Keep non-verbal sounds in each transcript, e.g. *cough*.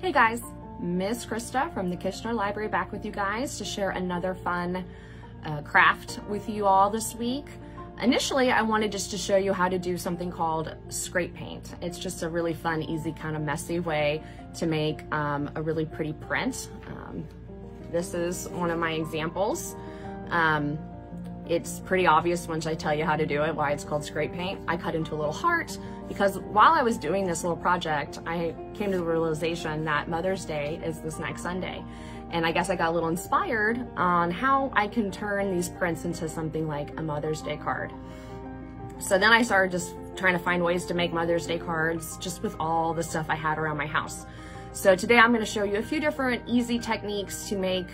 Hey guys, Miss Christa from the Kishner Library back with you guys to share another fun uh, craft with you all this week. Initially, I wanted just to show you how to do something called scrape paint. It's just a really fun, easy, kind of messy way to make um, a really pretty print. Um, this is one of my examples. Um, it's pretty obvious once I tell you how to do it, why it's called scrape paint. I cut into a little heart because while I was doing this little project, I came to the realization that Mother's Day is this next Sunday. And I guess I got a little inspired on how I can turn these prints into something like a Mother's Day card. So then I started just trying to find ways to make Mother's Day cards just with all the stuff I had around my house. So today I'm gonna show you a few different easy techniques to make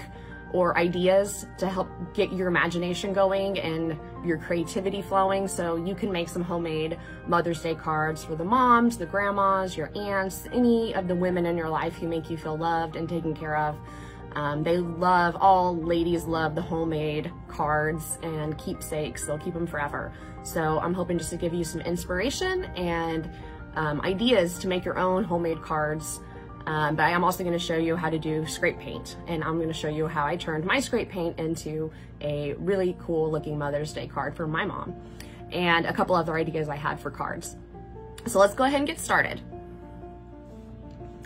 or ideas to help get your imagination going and your creativity flowing so you can make some homemade Mother's Day cards for the moms, the grandmas, your aunts, any of the women in your life who make you feel loved and taken care of. Um, they love, all ladies love the homemade cards and keepsakes. They'll keep them forever. So I'm hoping just to give you some inspiration and um, ideas to make your own homemade cards um, but I am also gonna show you how to do scrape paint and I'm gonna show you how I turned my scrape paint into a really cool looking Mother's Day card for my mom and a couple other ideas I had for cards. So let's go ahead and get started.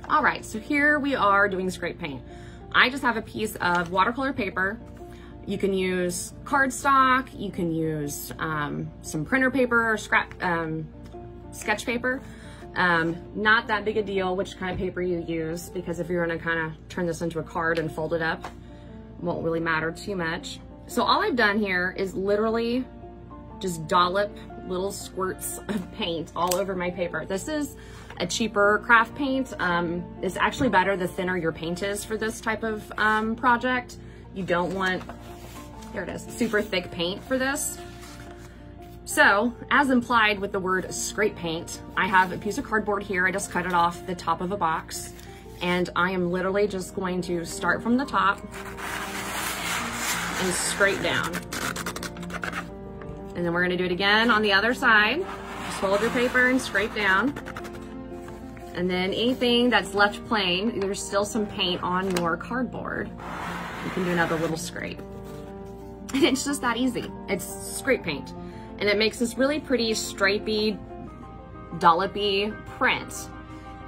All right, so here we are doing scrape paint. I just have a piece of watercolor paper. You can use cardstock, you can use um, some printer paper scrap um, sketch paper. Um, not that big a deal which kind of paper you use because if you're gonna kind of turn this into a card and fold it up, won't really matter too much. So all I've done here is literally just dollop little squirts *laughs* of paint all over my paper. This is a cheaper craft paint. Um, it's actually better the thinner your paint is for this type of um, project. You don't want, here it is, super thick paint for this. So, as implied with the word scrape paint, I have a piece of cardboard here. I just cut it off the top of a box. And I am literally just going to start from the top and scrape down. And then we're gonna do it again on the other side. Just fold your paper and scrape down. And then anything that's left plain, there's still some paint on your cardboard. You can do another little scrape. *laughs* And it's just that easy. It's scrape paint and it makes this really pretty stripy, dollopy print.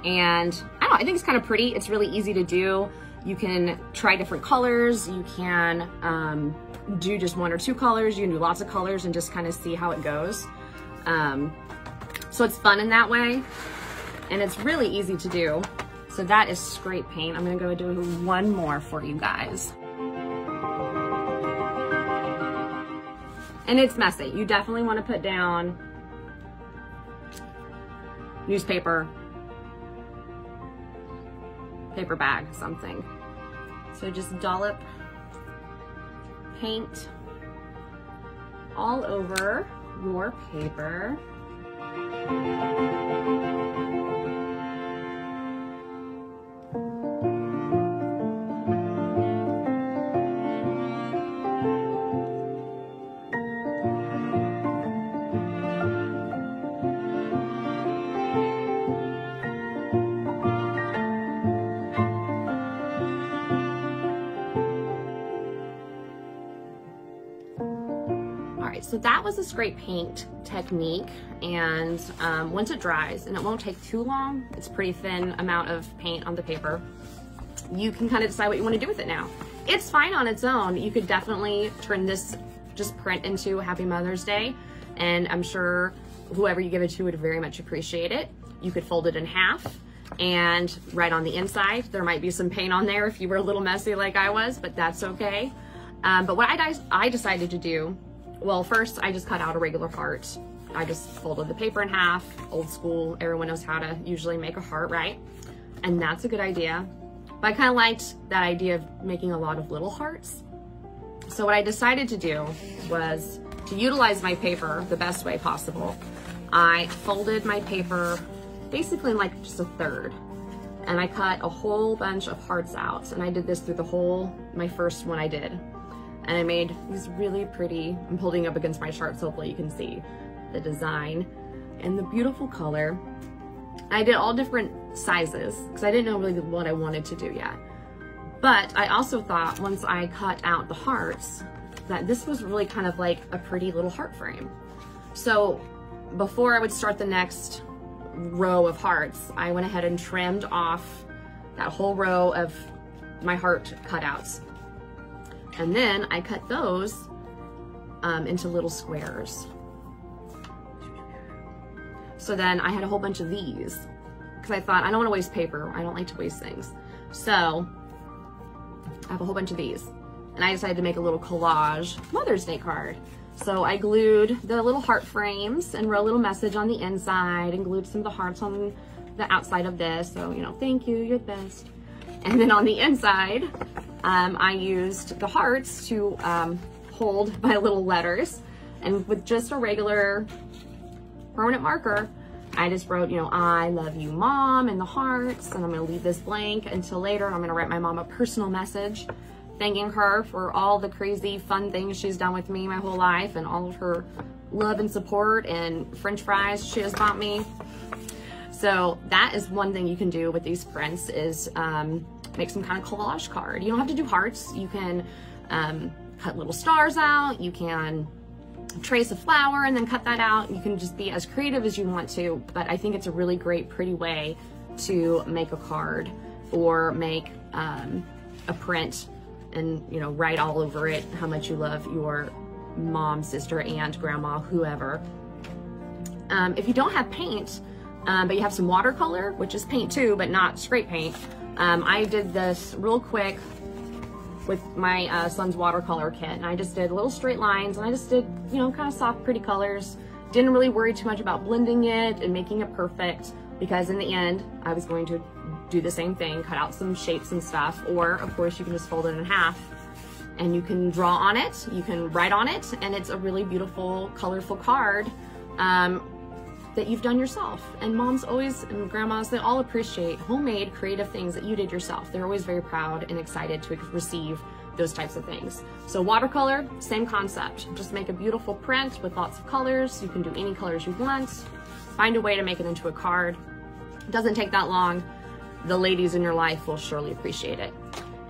And I don't know, I think it's kind of pretty. It's really easy to do. You can try different colors. You can um, do just one or two colors. You can do lots of colors and just kind of see how it goes. Um, so it's fun in that way. And it's really easy to do. So that is scrape paint. I'm gonna go do one more for you guys. And it's messy. You definitely want to put down newspaper, paper bag, something. So just dollop paint all over your paper. Right, so that was a scrape paint technique. And um, once it dries, and it won't take too long, it's pretty thin amount of paint on the paper, you can kind of decide what you want to do with it now. It's fine on its own. You could definitely turn this just print into Happy Mother's Day. And I'm sure whoever you give it to would very much appreciate it. You could fold it in half and right on the inside, there might be some paint on there if you were a little messy like I was, but that's okay. Um, but what I, I decided to do well, first I just cut out a regular heart. I just folded the paper in half, old school. Everyone knows how to usually make a heart, right? And that's a good idea. But I kind of liked that idea of making a lot of little hearts. So what I decided to do was to utilize my paper the best way possible. I folded my paper basically in like just a third and I cut a whole bunch of hearts out and I did this through the whole, my first one I did and I made these really pretty, I'm holding up against my chart so hopefully you can see the design and the beautiful color. I did all different sizes because I didn't know really what I wanted to do yet. But I also thought once I cut out the hearts that this was really kind of like a pretty little heart frame. So before I would start the next row of hearts, I went ahead and trimmed off that whole row of my heart cutouts. And then I cut those um, into little squares. So then I had a whole bunch of these because I thought I don't want to waste paper. I don't like to waste things. So I have a whole bunch of these and I decided to make a little collage Mother's Day card. So I glued the little heart frames and wrote a little message on the inside and glued some of the hearts on the outside of this. So, you know, thank you, you're the best. And then on the inside, um, I used the hearts to um, hold *laughs* my little letters. And with just a regular permanent marker, I just wrote, you know, I love you, mom, in the hearts. And I'm going to leave this blank until later. I'm going to write my mom a personal message thanking her for all the crazy fun things she's done with me my whole life and all of her love and support and french fries she has bought me. So that is one thing you can do with these prints is um, make some kind of collage card. You don't have to do hearts. You can um, cut little stars out. You can trace a flower and then cut that out. You can just be as creative as you want to, but I think it's a really great, pretty way to make a card or make um, a print and you know write all over it how much you love your mom, sister, aunt, grandma, whoever. Um, if you don't have paint, um, but you have some watercolor, which is paint too, but not spray paint, um, I did this real quick with my uh, son's watercolor kit. And I just did little straight lines and I just did, you know, kind of soft, pretty colors. Didn't really worry too much about blending it and making it perfect because in the end, I was going to do the same thing, cut out some shapes and stuff, or of course you can just fold it in half and you can draw on it, you can write on it, and it's a really beautiful, colorful card um, that you've done yourself. And moms always, and grandmas, they all appreciate homemade, creative things that you did yourself. They're always very proud and excited to receive those types of things. So watercolor, same concept. Just make a beautiful print with lots of colors. You can do any colors you want. Find a way to make it into a card. It doesn't take that long the ladies in your life will surely appreciate it.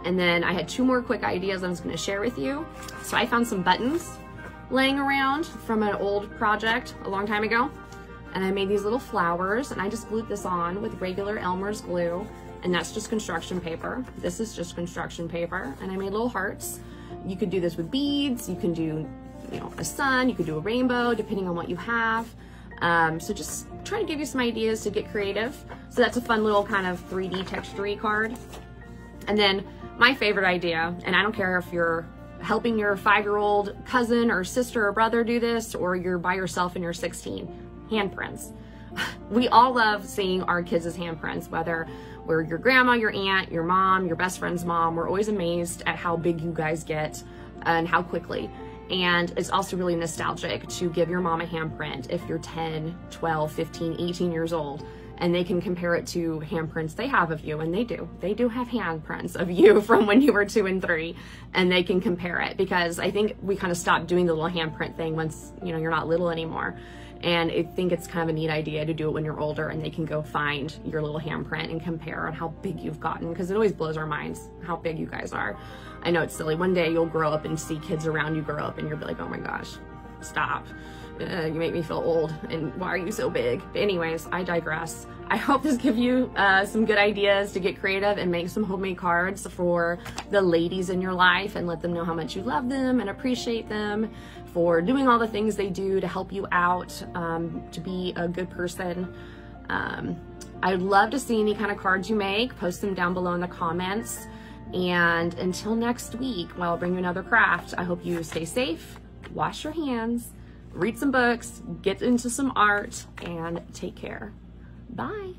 And then I had two more quick ideas I was gonna share with you. So I found some buttons laying around from an old project a long time ago. And I made these little flowers and I just glued this on with regular Elmer's glue. And that's just construction paper. This is just construction paper. And I made little hearts. You could do this with beads. You can do, you know, a sun. You could do a rainbow, depending on what you have. Um, so just trying to give you some ideas to get creative. So that's a fun little kind of 3D texture card. And then my favorite idea, and I don't care if you're helping your five-year-old cousin or sister or brother do this, or you're by yourself and you're 16, handprints. *laughs* We all love seeing our kids' handprints, whether we're your grandma, your aunt, your mom, your best friend's mom. We're always amazed at how big you guys get and how quickly. And it's also really nostalgic to give your mom a handprint if you're 10, 12, 15, 18 years old and they can compare it to handprints they have of you and they do they do have handprints of you *laughs* from when you were two and three and they can compare it because i think we kind of stopped doing the little handprint thing once you know you're not little anymore and I think it's kind of a neat idea to do it when you're older and they can go find your little handprint and compare on how big you've gotten because it always blows our minds how big you guys are. I know it's silly. One day you'll grow up and see kids around you grow up and you'll be like, oh my gosh, stop. Uh, you make me feel old and why are you so big? But anyways, I digress. I hope this gives you uh, some good ideas to get creative and make some homemade cards for the ladies in your life and let them know how much you love them and appreciate them for doing all the things they do to help you out, um, to be a good person. Um, I'd love to see any kind of cards you make. Post them down below in the comments. And until next week, while I'll bring you another craft, I hope you stay safe, wash your hands, read some books, get into some art, and take care. Bye.